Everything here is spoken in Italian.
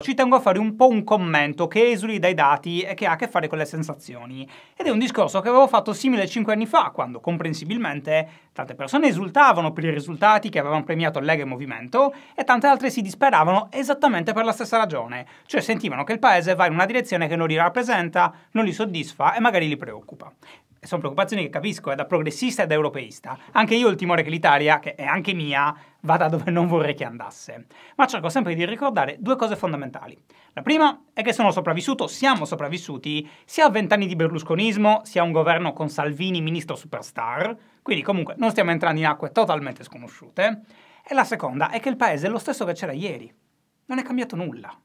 Ci tengo a fare un po' un commento che esuli dai dati e che ha a che fare con le sensazioni. Ed è un discorso che avevo fatto simile 5 anni fa, quando, comprensibilmente, tante persone esultavano per i risultati che avevano premiato Lega e Movimento, e tante altre si disperavano esattamente per la stessa ragione, cioè sentivano che il paese va in una direzione che non li rappresenta, non li soddisfa e magari li preoccupa sono preoccupazioni che capisco, è da progressista e da europeista. Anche io ho il timore che l'Italia, che è anche mia, vada dove non vorrei che andasse. Ma cerco sempre di ricordare due cose fondamentali. La prima è che sono sopravvissuto, siamo sopravvissuti, sia a vent'anni di berlusconismo, sia a un governo con Salvini ministro superstar, quindi comunque non stiamo entrando in acque totalmente sconosciute. E la seconda è che il paese è lo stesso che c'era ieri. Non è cambiato nulla.